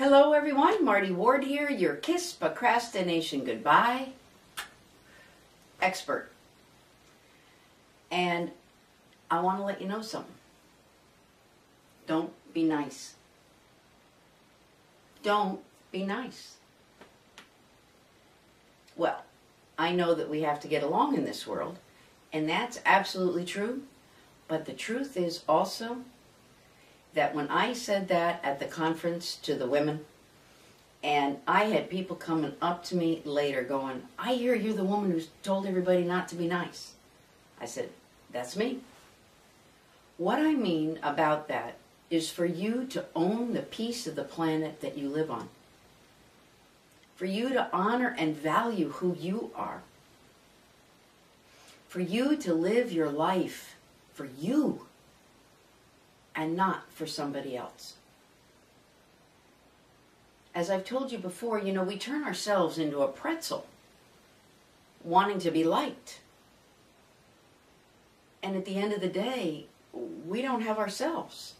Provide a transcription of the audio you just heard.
Hello, everyone. Marty Ward here, your Kiss Procrastination Goodbye expert. And I want to let you know something. Don't be nice. Don't be nice. Well, I know that we have to get along in this world, and that's absolutely true. But the truth is also that when I said that at the conference to the women, and I had people coming up to me later going, I hear you're the woman who's told everybody not to be nice. I said, That's me. What I mean about that is for you to own the piece of the planet that you live on. For you to honor and value who you are. For you to live your life for you and not for somebody else. As I've told you before, you know, we turn ourselves into a pretzel, wanting to be liked. And at the end of the day, we don't have ourselves.